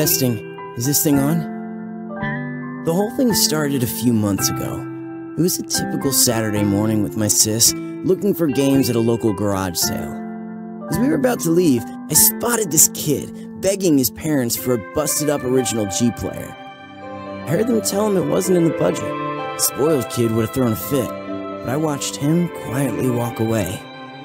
Testing. Is this thing on? The whole thing started a few months ago. It was a typical Saturday morning with my sis, looking for games at a local garage sale. As we were about to leave, I spotted this kid begging his parents for a busted up original G player. I heard them tell him it wasn't in the budget. Spoiled kid would have thrown a fit, but I watched him quietly walk away.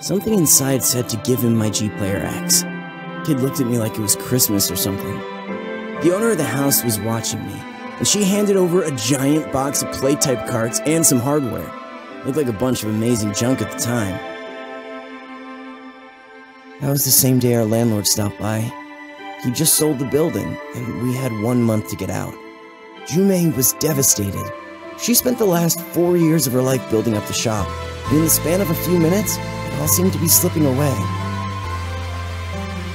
Something inside said to give him my G Player X. Kid looked at me like it was Christmas or something. The owner of the house was watching me, and she handed over a giant box of play type cards and some hardware. Looked like a bunch of amazing junk at the time. That was the same day our landlord stopped by. He just sold the building, and we had one month to get out. Jumei was devastated. She spent the last four years of her life building up the shop, and in the span of a few minutes, it all seemed to be slipping away.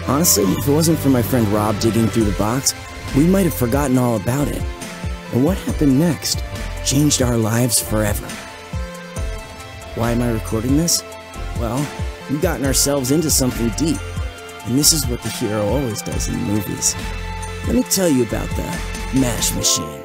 Honestly, if it wasn't for my friend Rob digging through the box, we might have forgotten all about it. And what happened next changed our lives forever. Why am I recording this? Well, we've gotten ourselves into something deep, and this is what the hero always does in movies. Let me tell you about the MASH machine.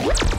What?